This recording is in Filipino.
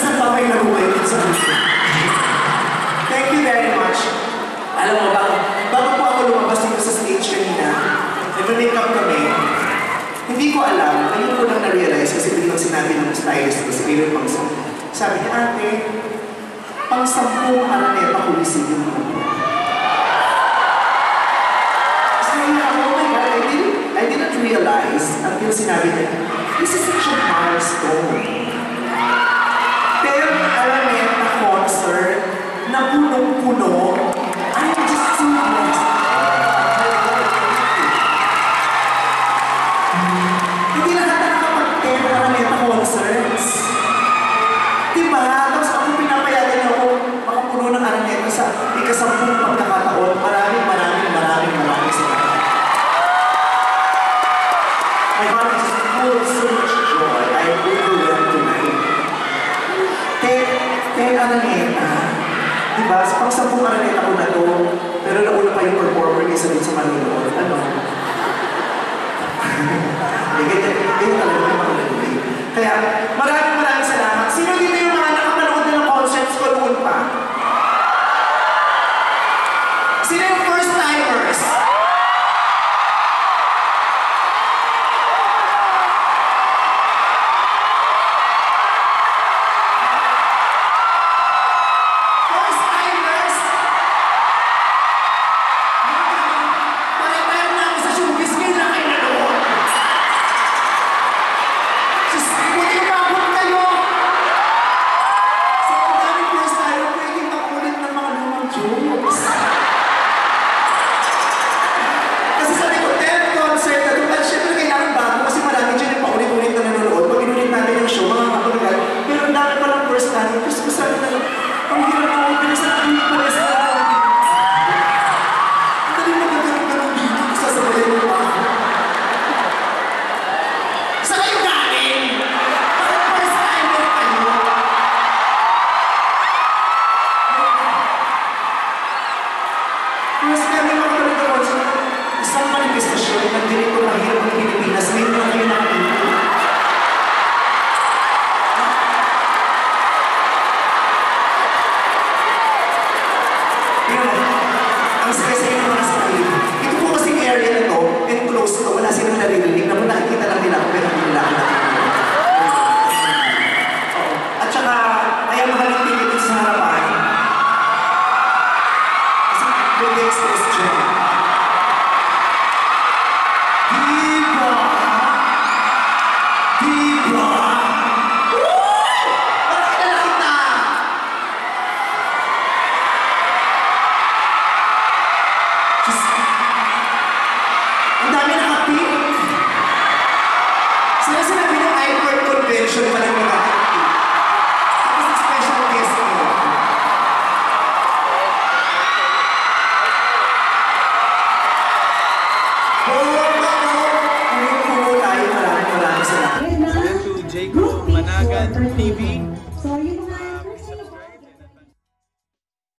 sa akin. Thank you very much. Alam mo, bago, bago po ako lumabas dito sa stage kanina, nag-makeup kami, hindi ko alam, ngayon ko lang na-realize kasi biglang sinabi ng stylist ko, si Mayor Pangsa. Sabi niya, ate, pang sampung araneta kulisin yung mga Sabi niya, oh didn't, I didn't realize until sinabi niya, this is such a milestone. Ng araneta sa ikasampung pagkakataon. Maraming, maraming, maraming, maraming salamat. My heart is full of so much joy. I am overwhelmed tonight. Ten, ten araneta. Diba? Sa pang-sampung araneta ko na to. Pero nauna pa yung performer ni Salit sa Manila. Ano? Ganyan, talaga yung mga. Kaya, maraming palang first time, kasi ko sabi na, ang hirap na ako, pinasabi ko pala yung express Center TV